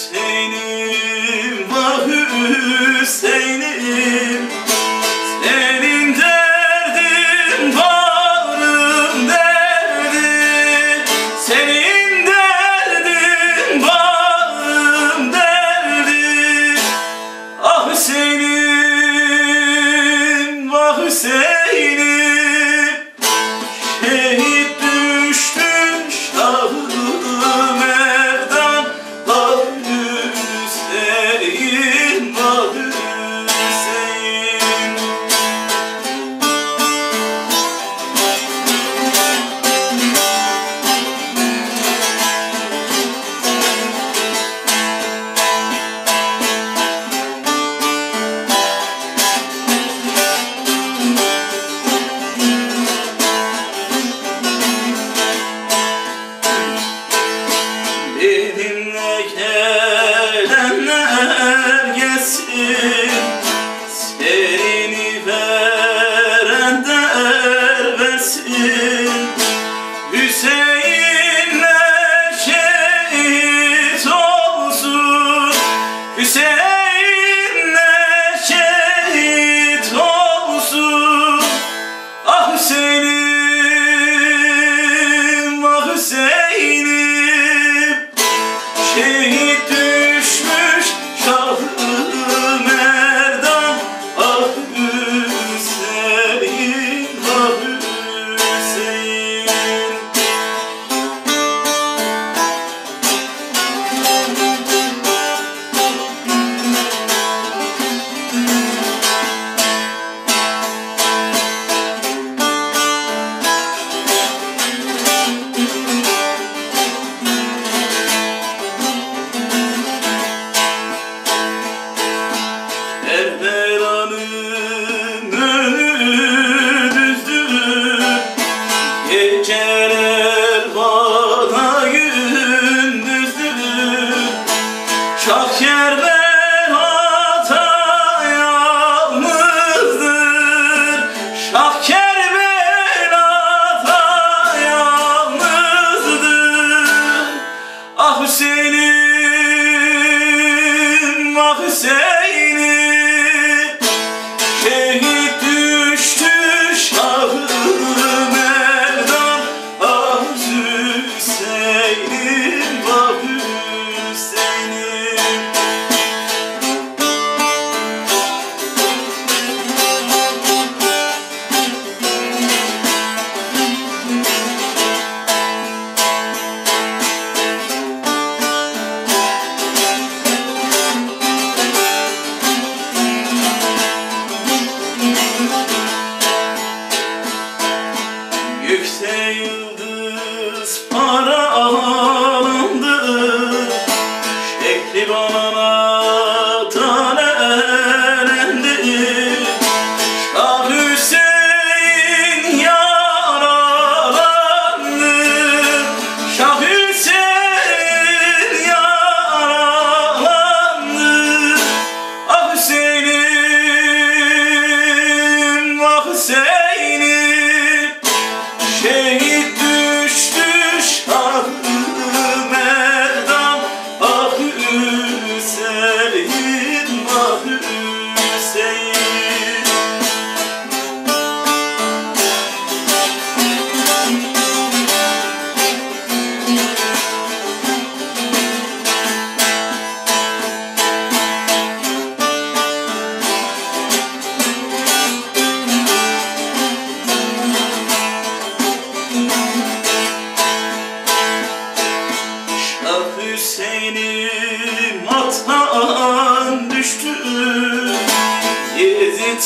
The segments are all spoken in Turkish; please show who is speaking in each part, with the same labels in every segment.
Speaker 1: Hüseyin'im, ah Hüseyin'im.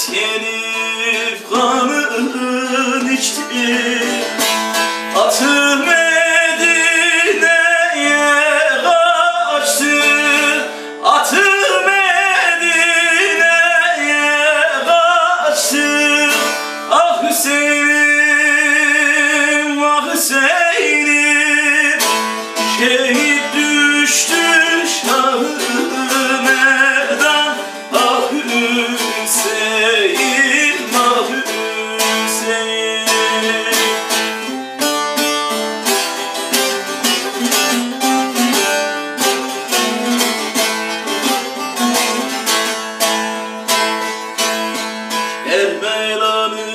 Speaker 1: Eskenif kanın içtim meydanı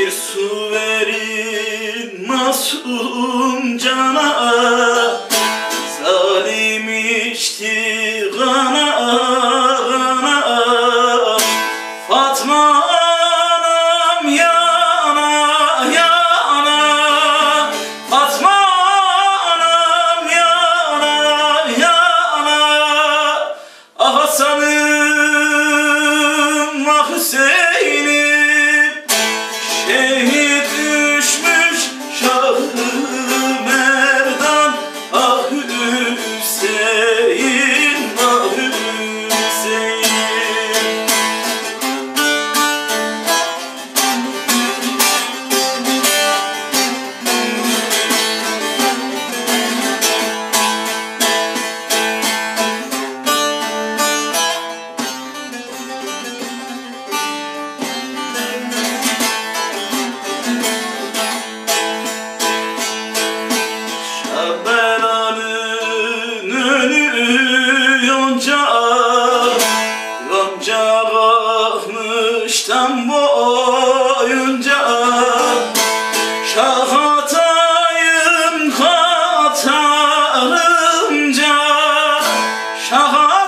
Speaker 1: Bir su verin masum cana. belanın önü yonca Yonca kalkmıştan boyunca. Şah atayım katarımca. Şah